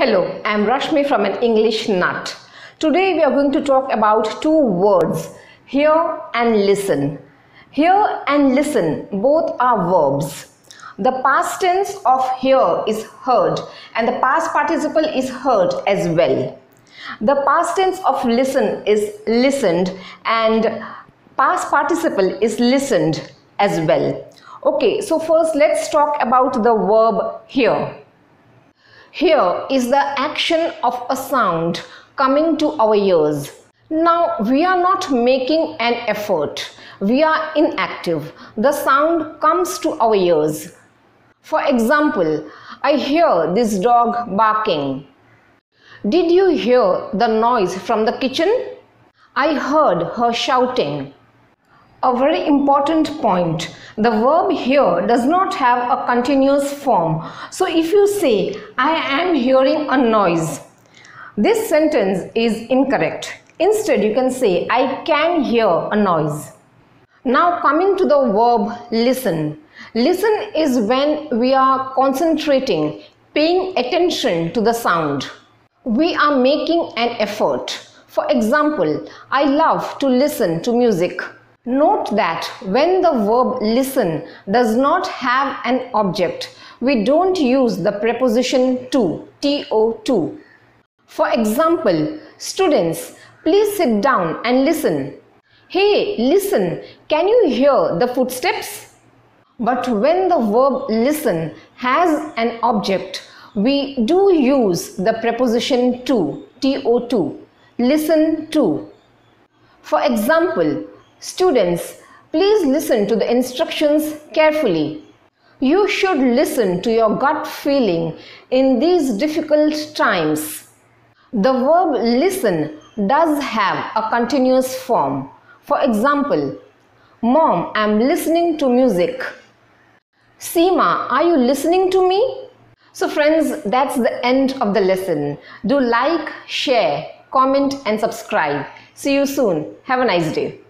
Hello, I'm Rashmi from an English Nut. Today we are going to talk about two words, hear and listen. Hear and listen both are verbs. The past tense of hear is heard and the past participle is heard as well. The past tense of listen is listened and past participle is listened as well. Okay, so first let's talk about the verb hear. Hear is the action of a sound coming to our ears. Now we are not making an effort. We are inactive. The sound comes to our ears. For example, I hear this dog barking. Did you hear the noise from the kitchen? I heard her shouting. A very important point. The verb hear does not have a continuous form. So if you say, I am hearing a noise, this sentence is incorrect. Instead, you can say, I can hear a noise. Now coming to the verb listen. Listen is when we are concentrating, paying attention to the sound. We are making an effort. For example, I love to listen to music. Note that when the verb listen does not have an object, we don't use the preposition to, to. For example, students, please sit down and listen. Hey, listen, can you hear the footsteps? But when the verb listen has an object, we do use the preposition to, to, listen to. For example, Students, please listen to the instructions carefully. You should listen to your gut feeling in these difficult times. The verb listen does have a continuous form. For example, Mom, I'm listening to music. Seema, are you listening to me? So friends, that's the end of the lesson. Do like, share, comment and subscribe. See you soon. Have a nice day.